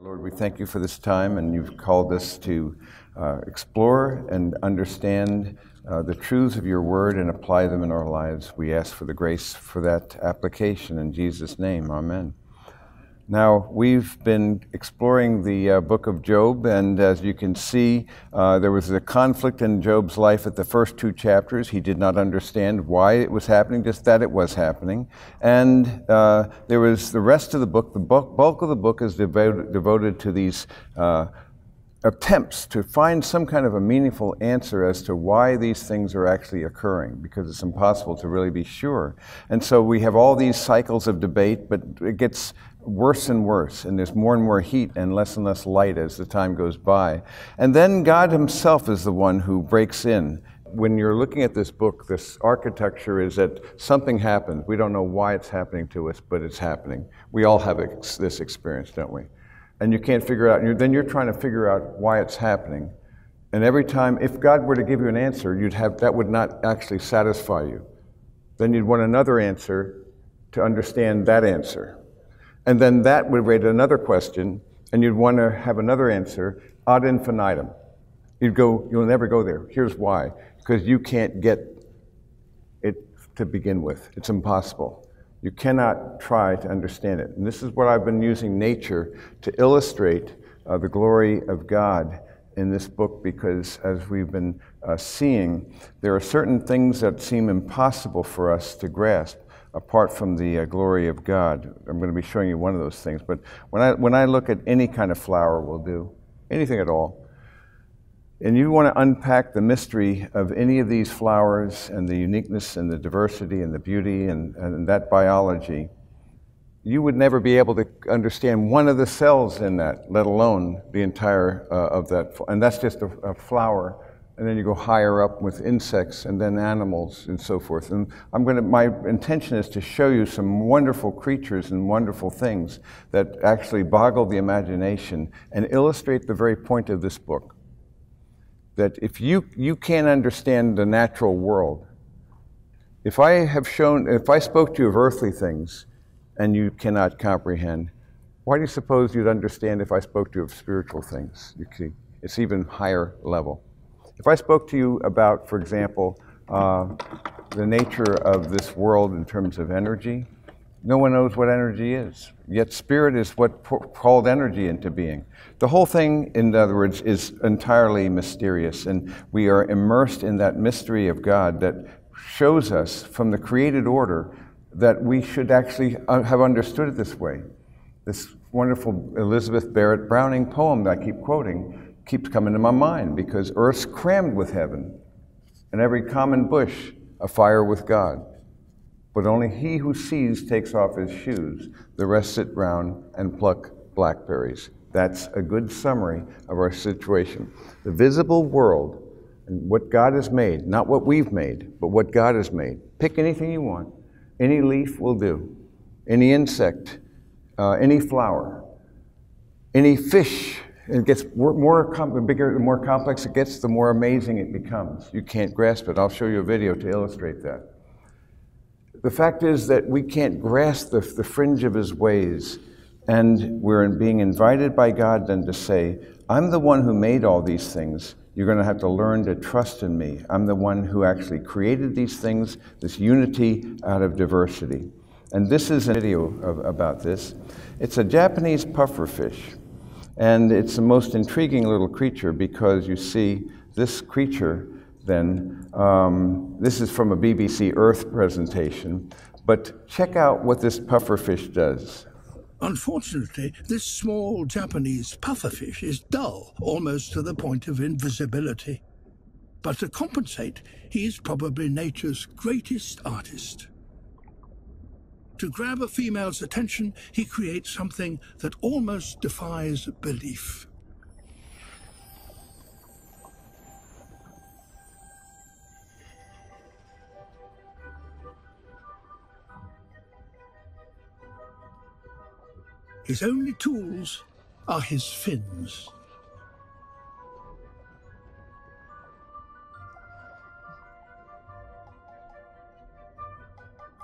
Lord, we thank you for this time, and you've called us to uh, explore and understand uh, the truths of your word and apply them in our lives. We ask for the grace for that application in Jesus' name. Amen. Now, we've been exploring the uh, book of Job, and as you can see, uh, there was a conflict in Job's life at the first two chapters. He did not understand why it was happening, just that it was happening. And uh, there was the rest of the book, the bulk, bulk of the book is devoted, devoted to these uh, attempts to find some kind of a meaningful answer as to why these things are actually occurring, because it's impossible to really be sure. And so we have all these cycles of debate, but it gets worse and worse, and there's more and more heat and less and less light as the time goes by. And then God Himself is the one who breaks in. When you're looking at this book, this architecture is that something happens. We don't know why it's happening to us, but it's happening. We all have ex- this experience, don't we? And you can't figure out, and you're, then you're trying to figure out why it's happening. And every time, if God were to give you an answer, you'd have, that would not actually satisfy you. Then you'd want another answer to understand that answer. And then that would raise another question, and you'd want to have another answer ad infinitum. You'd go, you'll never go there. Here's why. Because you can't get it to begin with. It's impossible. You cannot try to understand it. And this is what I've been using nature to illustrate uh, the glory of God in this book because as we've been uh, seeing, there are certain things that seem impossible for us to grasp apart from the uh, glory of God. I'm going to be showing you one of those things. But when I, when I look at any kind of flower will do, anything at all, and you want to unpack the mystery of any of these flowers and the uniqueness and the diversity and the beauty and, and that biology, you would never be able to understand one of the cells in that, let alone the entire uh, of that. And that's just a, a flower and then you go higher up with insects and then animals and so forth. And I'm going to, my intention is to show you some wonderful creatures and wonderful things that actually boggle the imagination and illustrate the very point of this book. That if you, you can't understand the natural world, if I have shown, if I spoke to you of earthly things and you cannot comprehend, why do you suppose you'd understand if I spoke to you of spiritual things? You see, it's even higher level. If I spoke to you about, for example, uh, the nature of this world in terms of energy, no one knows what energy is. Yet spirit is what called energy into being. The whole thing, in other words, is entirely mysterious, and we are immersed in that mystery of God that shows us from the created order that we should actually uh, have understood it this way. This wonderful Elizabeth Barrett Browning poem that I keep quoting keeps coming to my mind because earth's crammed with heaven, and every common bush afire with God. But only he who sees takes off his shoes. The rest sit round and pluck blackberries. That's a good summary of our situation. The visible world and what God has made, not what we've made, but what God has made. Pick anything you want. Any leaf will do. Any insect, uh, any flower, any fish it gets more, the bigger, the more complex it gets, the more amazing it becomes. You can't grasp it. I'll show you a video to illustrate that. The fact is that we can't grasp the, the fringe of his ways, and we're being invited by God then to say, I'm the one who made all these things. You're going to have to learn to trust in me. I'm the one who actually created these things, this unity out of diversity. And this is a video of, about this. It's a Japanese pufferfish. And it's the most intriguing little creature because you see this creature then, um, this is from a BBC Earth presentation, but check out what this pufferfish does. Unfortunately, this small Japanese pufferfish is dull, almost to the point of invisibility. But to compensate, he is probably nature's greatest artist. To grab a female's attention, he creates something that almost defies belief. His only tools are his fins.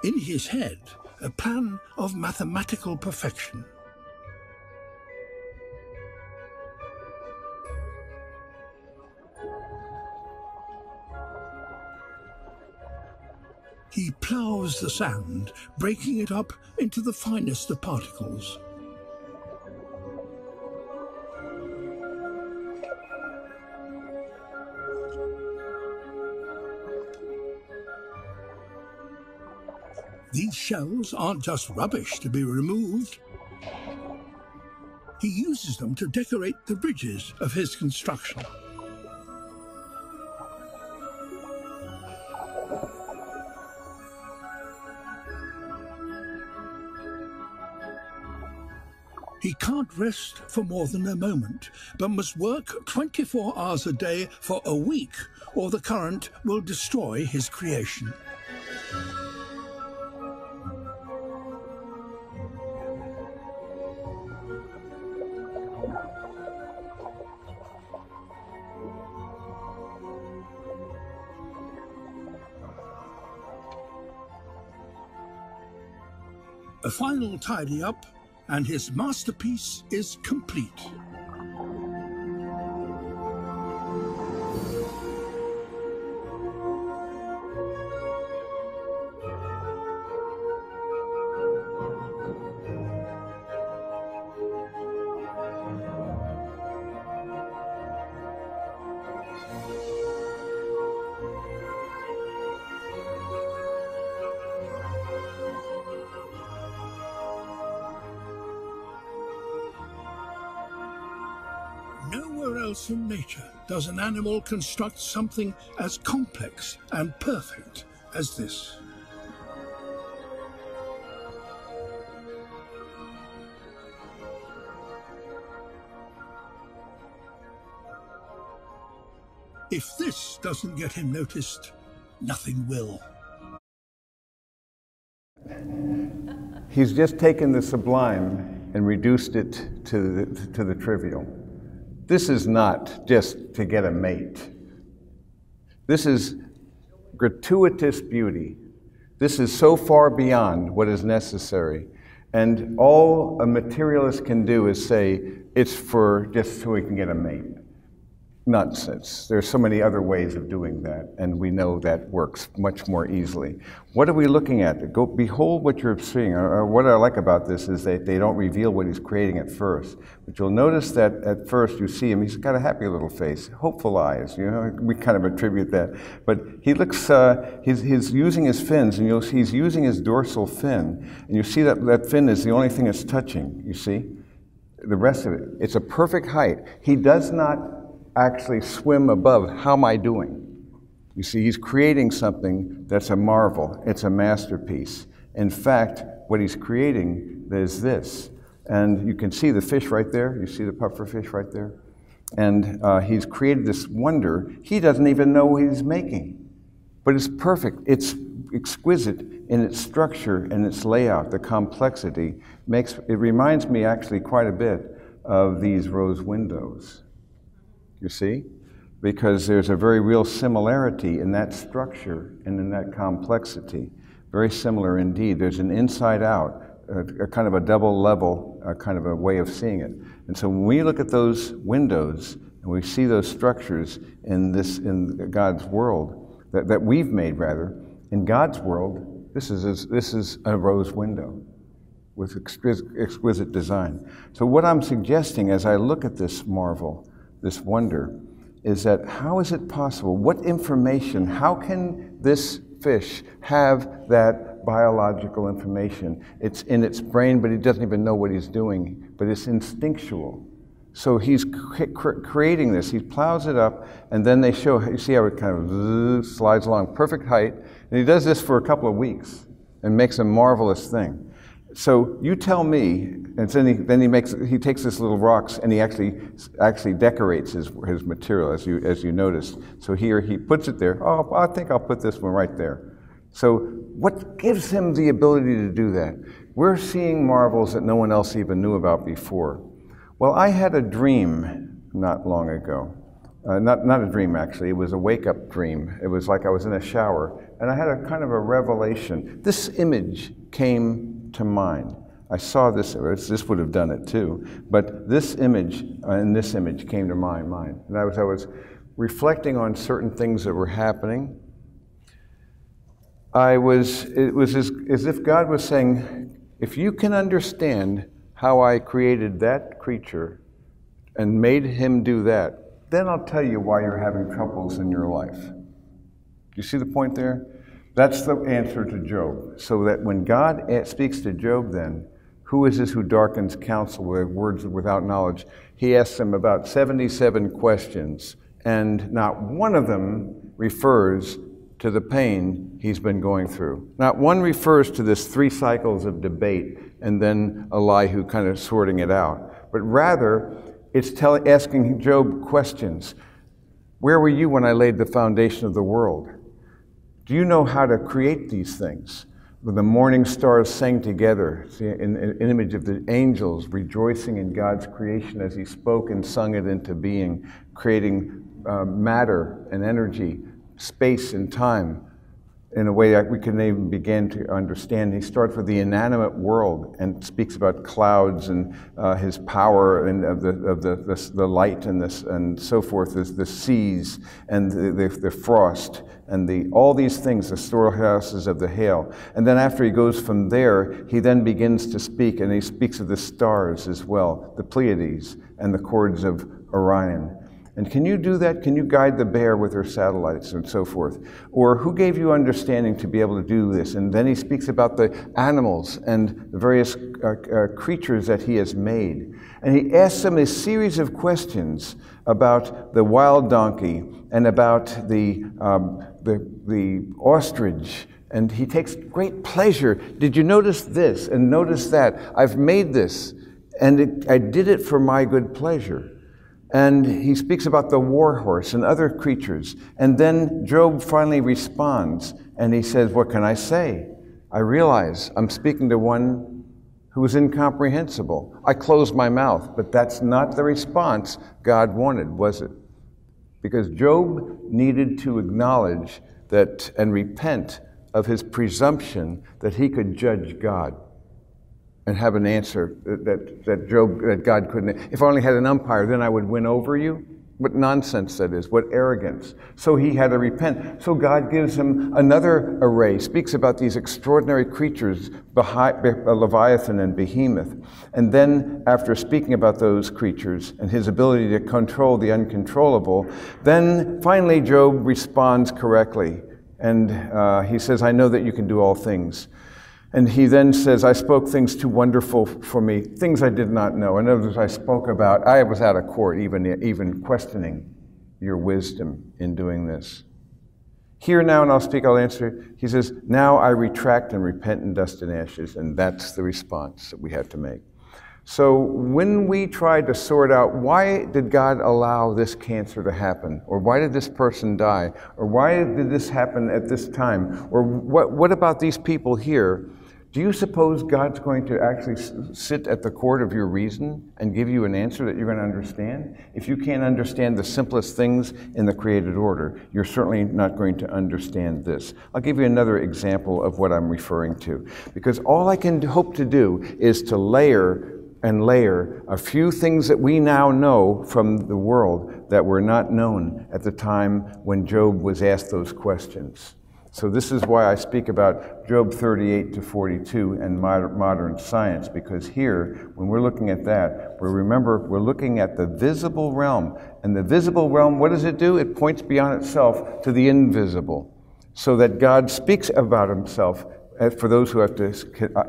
In his head, a plan of mathematical perfection. He ploughs the sand, breaking it up into the finest of particles. These shells aren't just rubbish to be removed. He uses them to decorate the bridges of his construction. He can't rest for more than a moment, but must work 24 hours a day for a week, or the current will destroy his creation. Final tidy up, and his masterpiece is complete. Does an animal construct something as complex and perfect as this. If this doesn't get him noticed, nothing will. He's just taken the sublime and reduced it to the, to the trivial. This is not just to get a mate. This is gratuitous beauty. This is so far beyond what is necessary. And all a materialist can do is say, it's for just so we can get a mate nonsense. There's so many other ways of doing that, and we know that works much more easily. What are we looking at? Go behold what you're seeing. Or, what I like about this is that they don't reveal what he's creating at first. But you'll notice that at first you see him, he's got a happy little face, hopeful eyes. You know, we kind of attribute that. But he looks, uh, he's, he's using his fins, and you'll see he's using his dorsal fin. And you see that that fin is the only thing that's touching, you see? The rest of it, it's a perfect height. He does not actually swim above. How am I doing? You see, he's creating something that's a marvel, it's a masterpiece. In fact, what he's creating is this. And you can see the fish right there. You see the puffer fish right there? And uh, he's created this wonder. He doesn't even know what he's making. But it's perfect. It's exquisite in its structure and its layout. The complexity makes it reminds me actually quite a bit of these rose windows you see? Because there's a very real similarity in that structure and in that complexity. Very similar indeed. There's an inside out, a, a kind of a double level, a kind of a way of seeing it. And so when we look at those windows and we see those structures in this in God's world that, that we've made rather, in God's world, this is, this is a rose window with exquisite design. So, what I'm suggesting as I look at this marvel this wonder, is that how is it possible? What information, how can this fish have that biological information? It's in its brain, but he doesn't even know what he's doing, but it's instinctual. So he's cr- creating this. He plows it up, and then they show, you see how it kind of slides along, perfect height. And he does this for a couple of weeks and makes a marvelous thing. So you tell me, and then he, then he makes he takes this little rocks and he actually actually decorates his, his material as you as you noticed. So here he puts it there. Oh, I think I'll put this one right there. So what gives him the ability to do that? We're seeing marvels that no one else even knew about before. Well, I had a dream not long ago. Uh, not, not a dream, actually. It was a wake up dream. It was like I was in a shower, and I had a kind of a revelation. This image came to mind. I saw this, this would have done it too, but this image uh, and this image came to my mind. And I was, I was reflecting on certain things that were happening. I was, it was as, as if God was saying, if you can understand how I created that creature and made him do that, then I'll tell you why you're having troubles in your life. You see the point there? That's the answer to Job. So that when God speaks to Job, then, who is this who darkens counsel with words without knowledge? He asks him about 77 questions, and not one of them refers to the pain he's been going through. Not one refers to this three cycles of debate and then Elihu kind of sorting it out, but rather it's asking Job questions. Where were you when I laid the foundation of the world? Do you know how to create these things? When the morning stars sang together, see, in an image of the angels rejoicing in God's creation as He spoke and sung it into being, creating uh, matter and energy, space and time in a way that we can even begin to understand. He starts with the inanimate world and speaks about clouds and uh, his power and of the, of the, the, the light and, this, and so forth, the, the seas and the, the, the frost and the, all these things, the storehouses of the hail. And then after he goes from there, he then begins to speak, and he speaks of the stars as well, the Pleiades and the cords of Orion. And can you do that? Can you guide the bear with her satellites and so forth? Or who gave you understanding to be able to do this? And then he speaks about the animals and the various uh, uh, creatures that he has made. And he asks them a series of questions about the wild donkey and about the, um, the, the ostrich. And he takes great pleasure. Did you notice this and notice that? I've made this, and it, I did it for my good pleasure. And he speaks about the war horse and other creatures. And then Job finally responds and he says, What can I say? I realize I'm speaking to one who is incomprehensible. I close my mouth, but that's not the response God wanted, was it? Because Job needed to acknowledge that and repent of his presumption that he could judge God and have an answer that, that Job, that God couldn't. If I only had an umpire, then I would win over you. What nonsense that is, what arrogance. So he had to repent. So God gives him another array, speaks about these extraordinary creatures, Leviathan and Behemoth. And then, after speaking about those creatures and his ability to control the uncontrollable, then finally Job responds correctly. And uh, he says, I know that you can do all things. And he then says, I spoke things too wonderful for me, things I did not know. In other words, I spoke about, I was out of court even, even questioning your wisdom in doing this. Here now, and I'll speak, I'll answer. He says, Now I retract and repent in dust and ashes. And that's the response that we have to make. So when we try to sort out why did God allow this cancer to happen, or why did this person die, or why did this happen at this time, or what, what about these people here? Do you suppose God's going to actually sit at the court of your reason and give you an answer that you're going to understand? If you can't understand the simplest things in the created order, you're certainly not going to understand this. I'll give you another example of what I'm referring to. Because all I can hope to do is to layer and layer a few things that we now know from the world that were not known at the time when Job was asked those questions. So, this is why I speak about Job 38 to 42 and modern science, because here, when we're looking at that, we remember we're looking at the visible realm. And the visible realm, what does it do? It points beyond itself to the invisible, so that God speaks about himself uh, for those who have, to,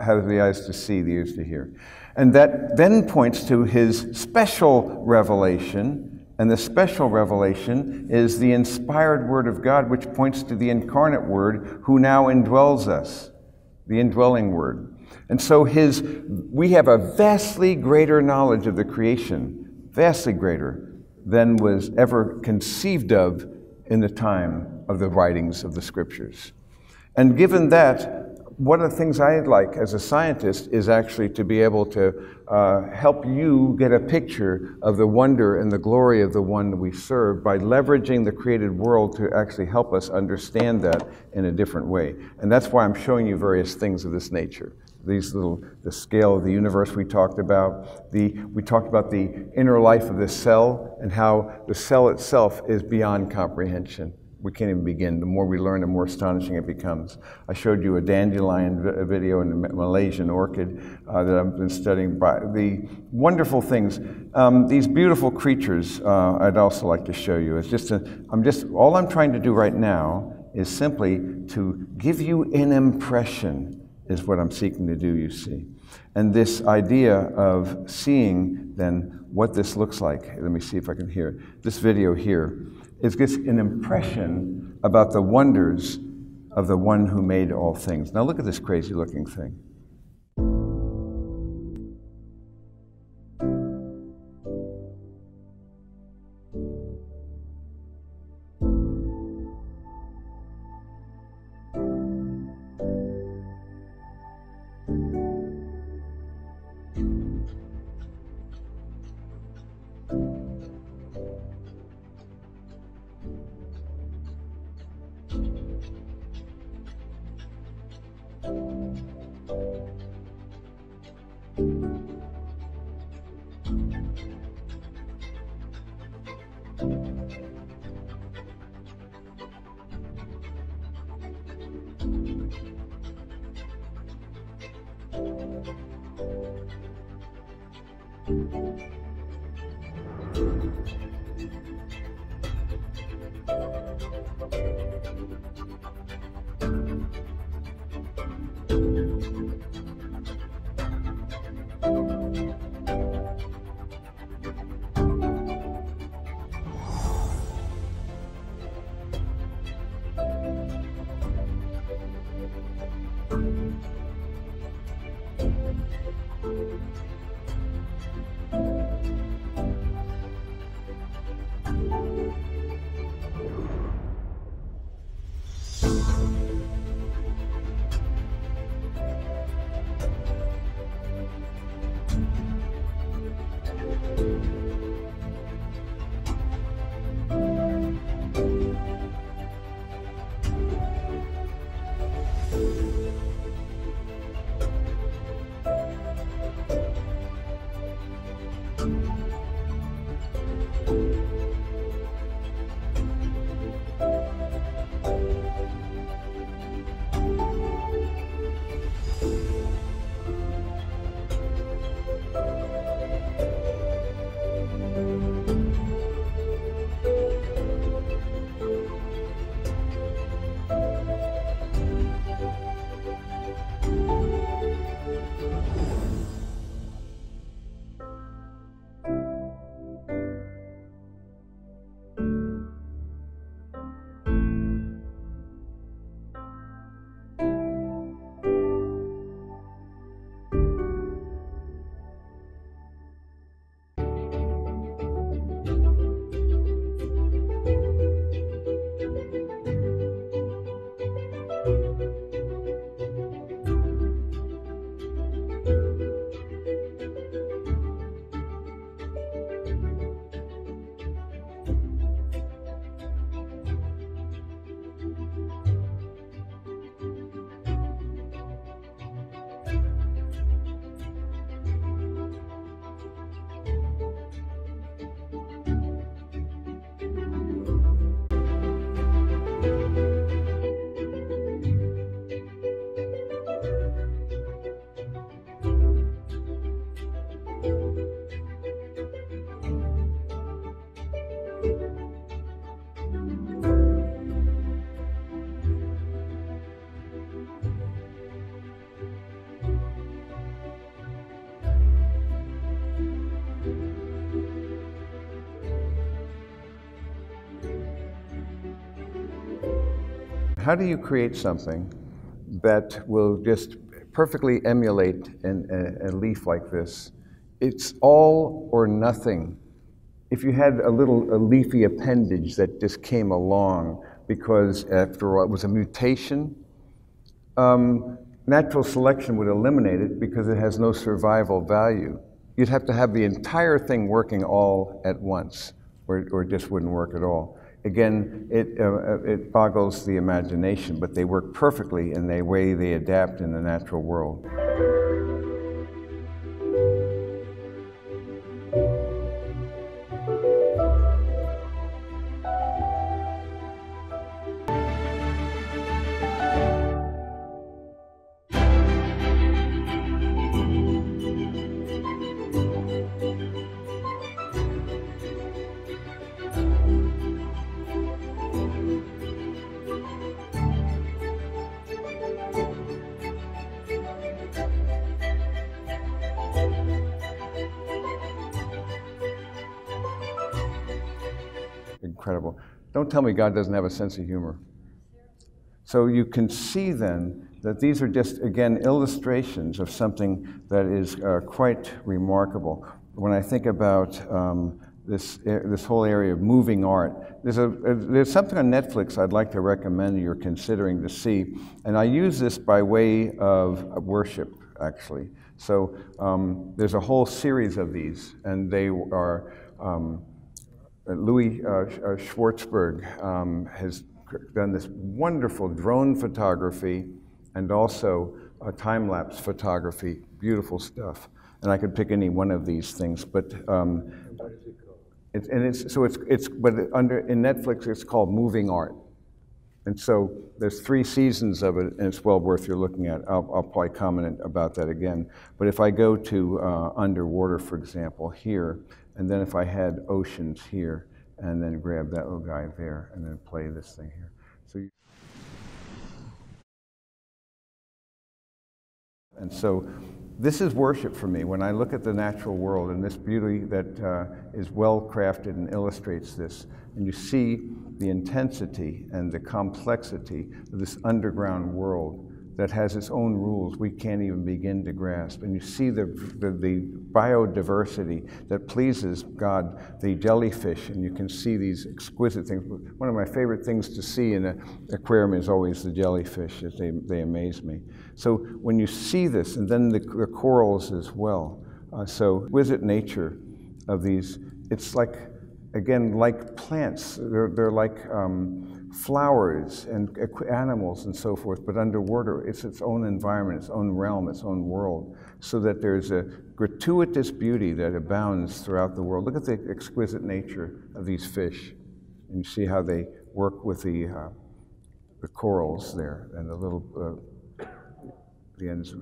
have the eyes to see, the ears to hear. And that then points to his special revelation and the special revelation is the inspired Word of God, which points to the incarnate Word who now indwells us, the indwelling Word. And so his, we have a vastly greater knowledge of the creation, vastly greater than was ever conceived of in the time of the writings of the Scriptures. And given that, one of the things I'd like as a scientist is actually to be able to uh, help you get a picture of the wonder and the glory of the one we serve by leveraging the created world to actually help us understand that in a different way. And that's why I'm showing you various things of this nature. These little, the scale of the universe we talked about. The, we talked about the inner life of the cell and how the cell itself is beyond comprehension we can't even begin. The more we learn, the more astonishing it becomes. I showed you a dandelion video and a Malaysian orchid uh, that I've been studying. By the wonderful things, um, these beautiful creatures. Uh, I'd also like to show you. It's just a, I'm just all I'm trying to do right now is simply to give you an impression. Is what I'm seeking to do. You see. And this idea of seeing then what this looks like. Let me see if I can hear. This video here is just an impression about the wonders of the one who made all things. Now look at this crazy looking thing. How do you create something that will just perfectly emulate an, a, a, leaf like this? It's all or nothing. If you had a little a leafy appendage that just came along because, after all, it was a mutation, um, natural selection would eliminate it because it has no survival value. You'd have to have the entire thing working all at once, or, or it just wouldn't work at all. Again, it, uh, uh, it boggles the imagination, but they work perfectly in the way they adapt in the natural world. Tell me God doesn't have a sense of humor. So you can see then that these are just, again, illustrations of something that is uh, quite remarkable. When I think about um, this, this whole area of moving art. There's, a, there's something on Netflix I'd like to recommend you're considering to see, and I use this by way of worship, actually. So um, there's a whole series of these, and they are um, Louie uh, uh Schwartzberg um, has done this wonderful drone photography and also a time lapse photography, beautiful stuff. And I could pick any one of these things, but um, it's, and it's, so it's, it's, but under, in Netflix, it's called Moving Art. And so there's three seasons of it, and it's well worth your looking at. I'll, I'll probably comment about that again. But if I go to uh, underwater, for example, here, and then if I had oceans here, and then grab that little guy there, and then play this thing here. So. You, and so this is worship for me when I look at the natural world and this beauty that uh, is well crafted and illustrates this. And you see the intensity and the complexity of this underground world that has its own rules we can't even begin to grasp. And you see the, the, the, biodiversity that pleases God, the jellyfish, and you can see these exquisite things. One of my favorite things to see in an aquarium is always the jellyfish, they, they amaze me. So when you see this, and then the, the corals as well, uh, so exquisite nature of these, it's like, again, like plants. They're, they're like um, flowers and animals and so forth, but underwater, it's its own environment, its own realm, its own world, so that there's a gratuitous beauty that abounds throughout the world. Look at the exquisite nature of these fish, and see how they work with the, uh, the corals there and the little uh, the ends.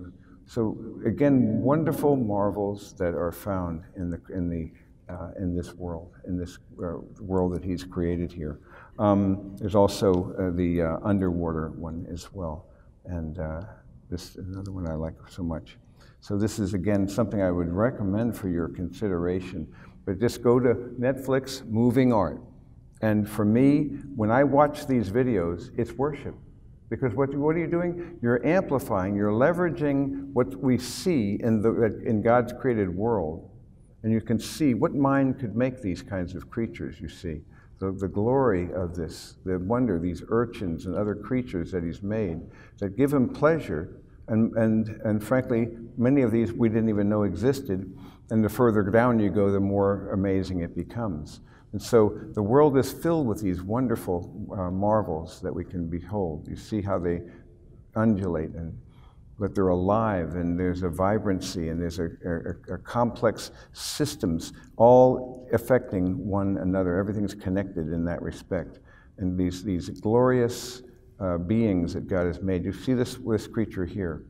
So again, wonderful marvels that are found in the in the uh, in this world, in this uh, world that He's created here. Um, there's also uh, the uh, underwater one as well, and uh, this is another one I like so much. So this is again something I would recommend for your consideration. But just go to Netflix, Moving Art, and for me, when I watch these videos, it's worship. Because what, what are you doing? You're amplifying, you're leveraging what we see in, the, in God's created world. And you can see what mind could make these kinds of creatures, you see the, the glory of this, the wonder, these urchins and other creatures that he's made that give him pleasure. And, and, and frankly, many of these we didn't even know existed. And the further down you go, the more amazing it becomes. And so the world is filled with these wonderful uh, marvels that we can behold. You see how they undulate and but they're alive and there's a vibrancy and there's a, a, a, complex systems all affecting one another. Everything's connected in that respect. And these, these glorious uh, beings that God has made. You see this, this creature here,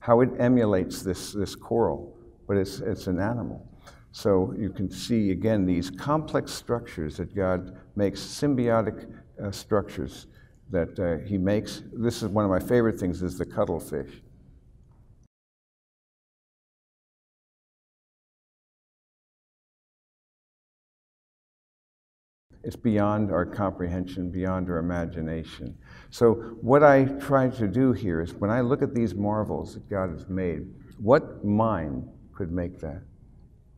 how it emulates this, this coral, but it's, it's an animal. So you can see again these complex structures that God makes, symbiotic uh, structures that uh, He makes. This is one of my favorite things: is the cuttlefish. It's beyond our comprehension, beyond our imagination. So, what I try to do here is when I look at these marvels that God has made, what mind could make that?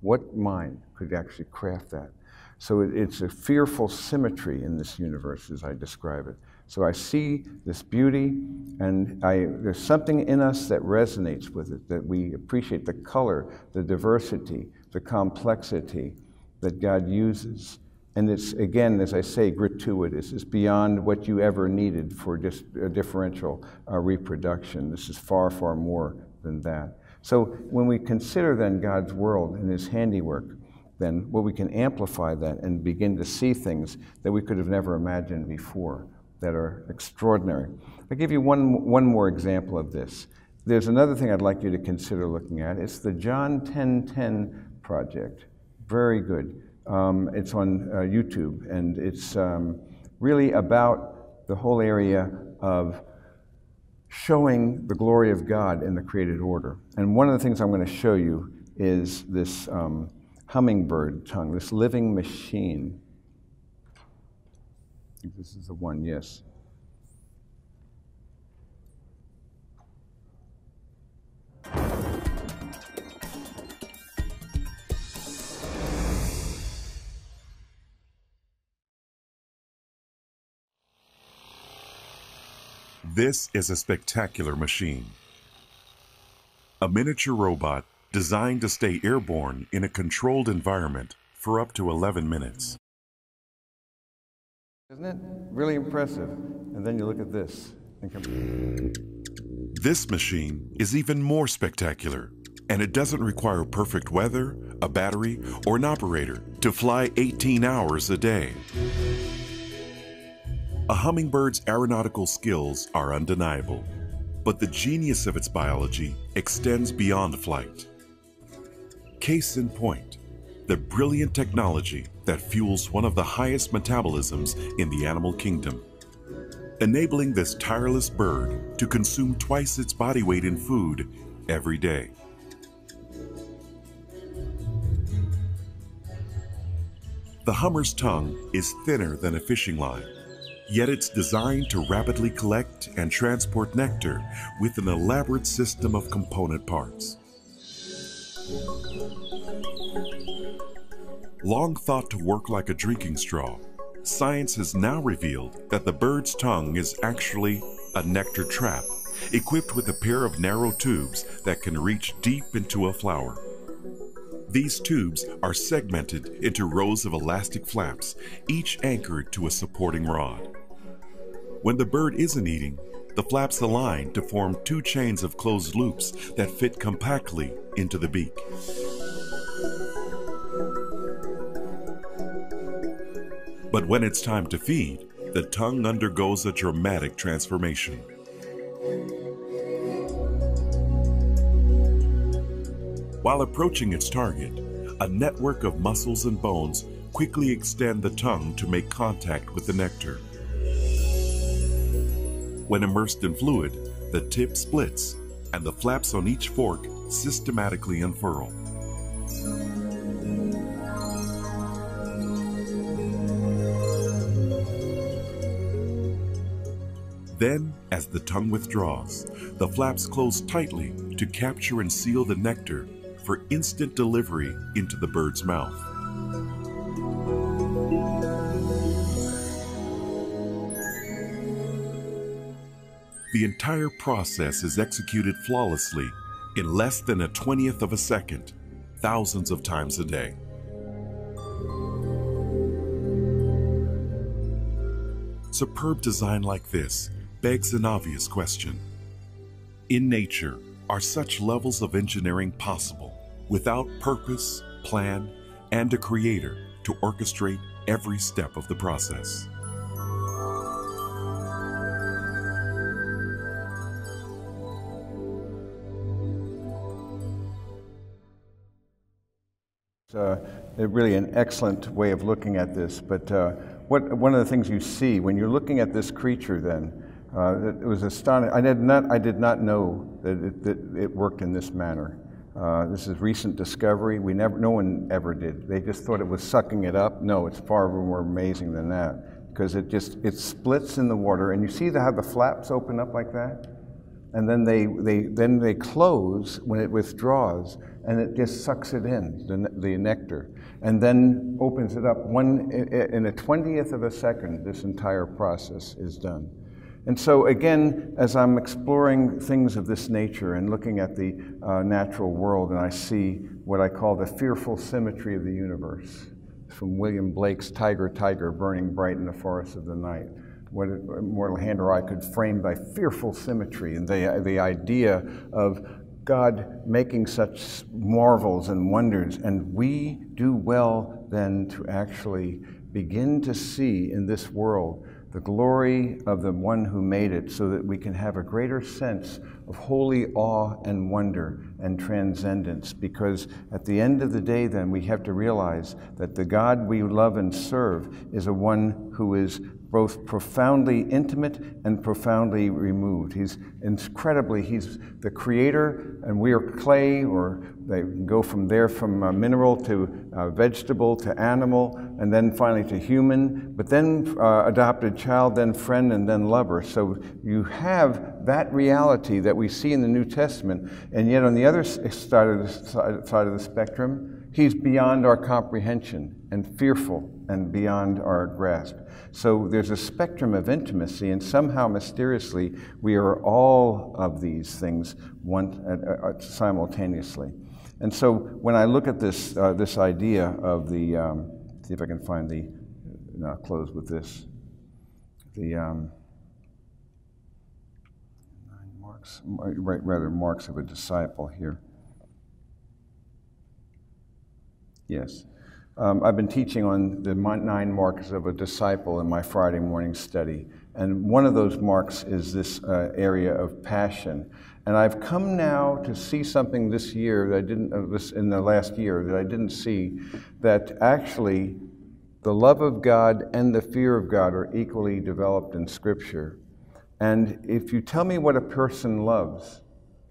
What mind could actually craft that? So, it's a fearful symmetry in this universe as I describe it. So, I see this beauty, and I, there's something in us that resonates with it, that we appreciate the color, the diversity, the complexity that God uses. And it's, again, as I say, gratuitous. It's beyond what you ever needed for just a differential uh, reproduction. This is far, far more than that. So when we consider then God's world and His handiwork, then what we can amplify that and begin to see things that we could have never imagined before that are extraordinary. I'll give you one, one more example of this. There's another thing I'd like you to consider looking at. It's the John 1010 project. Very good. Um, it's on uh, YouTube, and it's um, really about the whole area of showing the glory of God in the created order. And one of the things I'm going to show you is this um, hummingbird tongue, this living machine. think this is the one, yes. This is a spectacular machine. A miniature robot designed to stay airborne in a controlled environment for up to 11 minutes. Isn't it? Really impressive. And then you look at this. This machine is even more spectacular, and it doesn't require perfect weather, a battery, or an operator to fly 18 hours a day. A hummingbird's aeronautical skills are undeniable, but the genius of its biology extends beyond flight. Case in point, the brilliant technology that fuels one of the highest metabolisms in the animal kingdom, enabling this tireless bird to consume twice its body weight in food every day. The hummer's tongue is thinner than a fishing line Yet it's designed to rapidly collect and transport nectar with an elaborate system of component parts. Long thought to work like a drinking straw, science has now revealed that the bird's tongue is actually a nectar trap equipped with a pair of narrow tubes that can reach deep into a flower. These tubes are segmented into rows of elastic flaps, each anchored to a supporting rod. When the bird isn't eating, the flaps align to form two chains of closed loops that fit compactly into the beak. But when it's time to feed, the tongue undergoes a dramatic transformation. While approaching its target, a network of muscles and bones quickly extend the tongue to make contact with the nectar. When immersed in fluid, the tip splits and the flaps on each fork systematically unfurl. Then, as the tongue withdraws, the flaps close tightly to capture and seal the nectar for instant delivery into the bird's mouth. The entire process is executed flawlessly in less than a 20th of a second, thousands of times a day. Superb design like this begs an obvious question. In nature, are such levels of engineering possible without purpose, plan, and a creator to orchestrate every step of the process? Really an excellent way of looking at this. But uh, what, one of the things you see when you're looking at this creature, then, uh, it, was astonishing. I did not, I did not know that it, that it worked in this manner. Uh, this is recent discovery. We never, no one ever did. They just thought it was sucking it up. No, it's far more amazing than that because it just it splits in the water, and you see the, how the flaps open up like that, and then they, they then they close when it withdraws, and it just sucks it in, the, the nectar, and then opens it up. One, in a 20th of a second, this entire process is done. And so, again, as I'm exploring things of this nature and looking at the uh, natural world, and I see what I call the fearful symmetry of the universe from William Blake's Tiger, Tiger, burning bright in the forest of the night. What mortal hand or eye could frame by fearful symmetry and the, the idea of God making such marvels and wonders, and we do well then to actually begin to see in this world the glory of the one who made it so that we can have a greater sense of holy awe and wonder and transcendence. Because at the end of the day, then, we have to realize that the God we love and serve is a one who is both profoundly intimate and profoundly removed. He's incredibly, he's the creator, and we are clay, or they go from there from uh, mineral to uh, vegetable to animal, and then finally to human, but then uh, adopted child, then friend, and then lover. So you have that reality that we see in the New Testament, and yet on the other side of the, side of the spectrum, He's beyond our comprehension and fearful and beyond our grasp. So there's a spectrum of intimacy, and somehow mysteriously, we are all of these things one, uh, uh, simultaneously. And so when I look at this, uh, this idea of the, um, see if I can find the, no, I'll close with this. The um, marks, rather marks of a disciple here. Yes. Um, I've been teaching on the nine marks of a disciple in my Friday morning study. And one of those marks is this uh, area of passion. And I've come now to see something this year that I didn't, uh, this, in the last year, that I didn't see, that actually the love of God and the fear of God are equally developed in Scripture. And if you tell me what a person loves,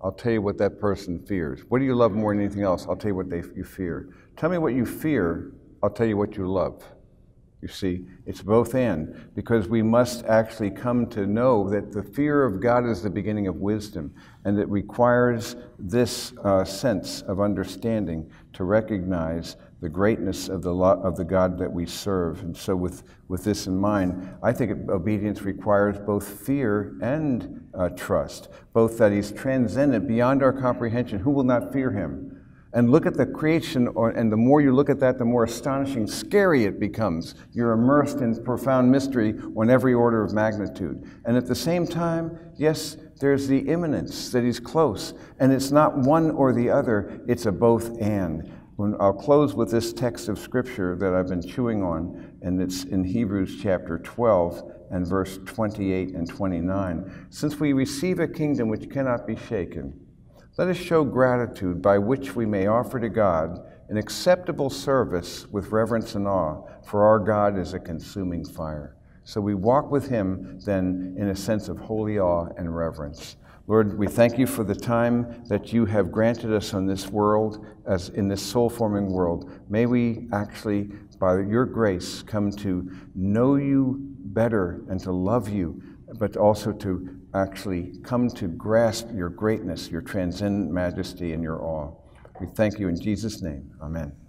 I'll tell you what that person fears. What do you love more than anything else? I'll tell you what they, you fear. Tell me what you fear, I'll tell you what you love. You see, it's both and, because we must actually come to know that the fear of God is the beginning of wisdom, and it requires this uh, sense of understanding to recognize the greatness of the, of the God that we serve. And so, with, with this in mind, I think obedience requires both fear and uh, trust, both that He's transcendent beyond our comprehension. Who will not fear Him? and look at the creation, or, and the more you look at that, the more astonishing, scary it becomes. You're immersed in profound mystery on every order of magnitude. And at the same time, yes, there's the immanence that He's close. And it's not one or the other, it's a both and. When, I'll close with this text of Scripture that I've been chewing on, and it's in Hebrews chapter 12 and verse 28 and 29. Since we receive a kingdom which cannot be shaken, let us show gratitude by which we may offer to God an acceptable service with reverence and awe, for our God is a consuming fire. So we walk with Him then in a sense of holy awe and reverence. Lord, we thank you for the time that you have granted us on this world, as in this soul forming world. May we actually, by your grace, come to know you better and to love you, but also to actually come to grasp your greatness, your transcendent majesty, and your awe. We thank you in Jesus' name. Amen.